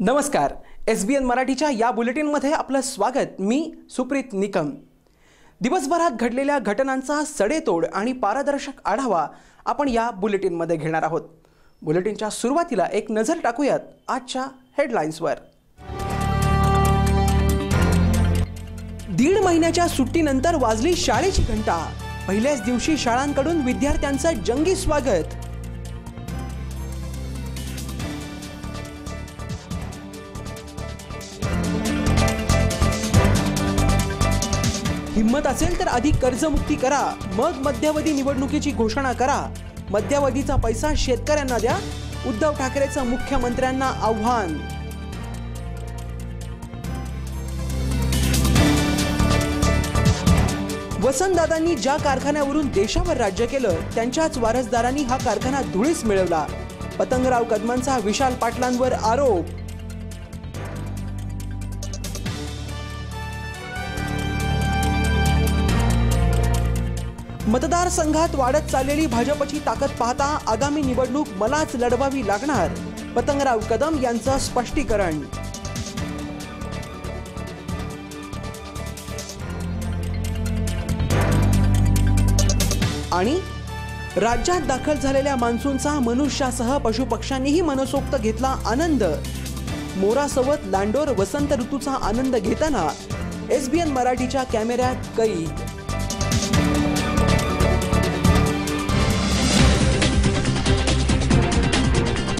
नमस्कार. एस बी एन मराठीच्या या बुलेटिनमध्ये आपलं स्वागत. मी सुप्रीत निकम. दिवसभरात घडलेल्या घटनांचा सडेतोड आणि पारदर्शक आढावा आपण या बुलेटिनमध्ये घेणार आहोत. बुलेटिनच्या सुरुवातीला एक नजर टाकूयात आजच्या हेडलाईन्सवर दीड महिन्याच्या सुट्टीनंतर वाजली शाळेची घंटा. पहिल्याच दिवशी शाळांकडून विद्यार्थ्यांचं जंगी स्वागत. हिंमत असेल तर आधी कर्जमुक्ती करा. मग मध्यावधी निवडणुकीची घोषणा करा. मध्यावधीचा पैसा शेतकऱ्यांना द्या. उद्धव ठाकरेचं मुख्यमंत्र्यांना आव्हान. वसंतदादांनी ज्या कारखान्यावरून देशावर राज्य केलं त्यांच्याच वारसदारांनी हा कारखाना धुळीस मिळवला. पतंगराव कदमांचा विशाल पाटलांवर आरोप. मतदारसंघात वाढत चाललेली भाजपची ताकद पाहता आगामी निवडणूक मलाच लढवावी लागणार. पतंगराव कदम यांचं स्पष्टीकरण. आणि राज्यात दाखल झालेल्या मान्सूनचा मनुष्यासह पशुपक्ष्यांनीही मनसोक्त घेतला आनंद. मोरासोबत लांडोर वसंत ऋतूचा आनंद घेताना एस बी एन मराठीच्या कॅमेऱ्यात कैद.